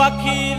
পাখি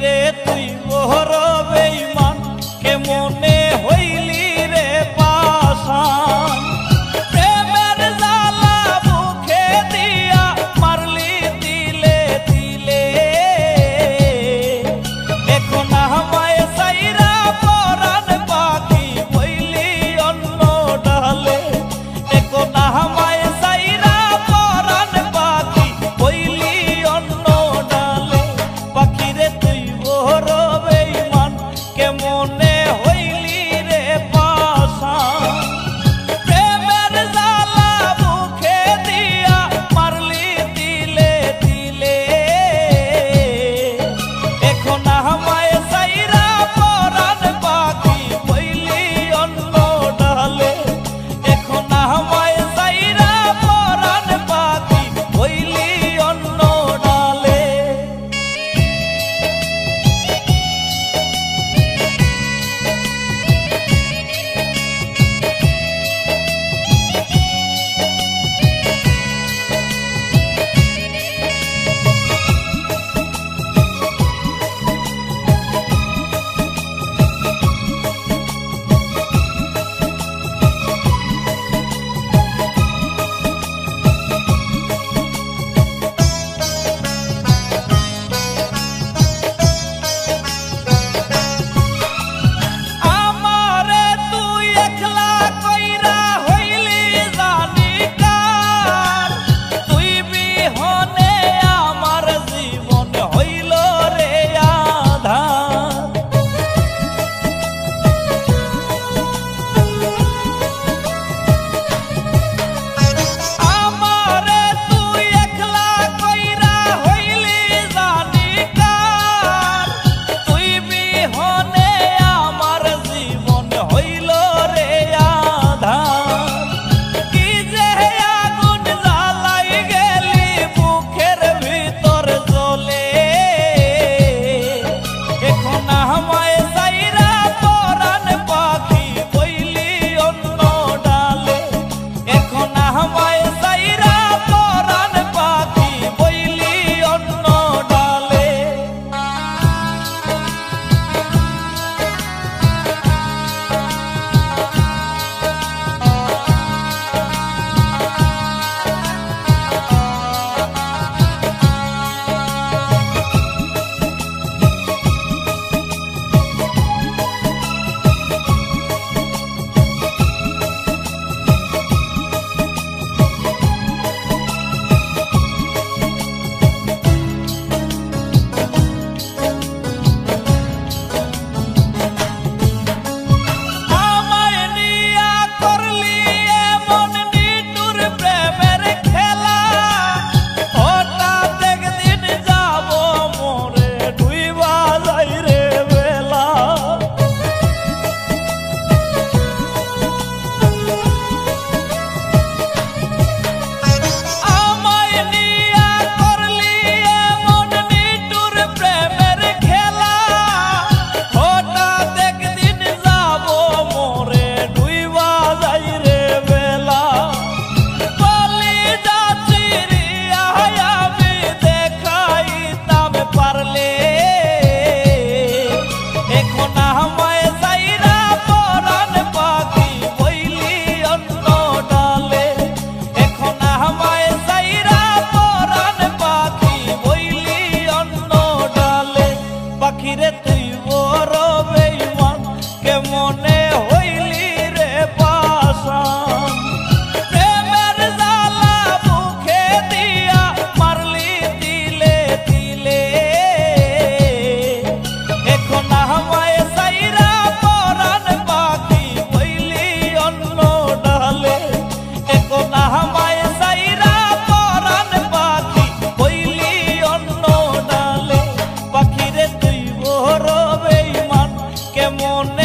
someone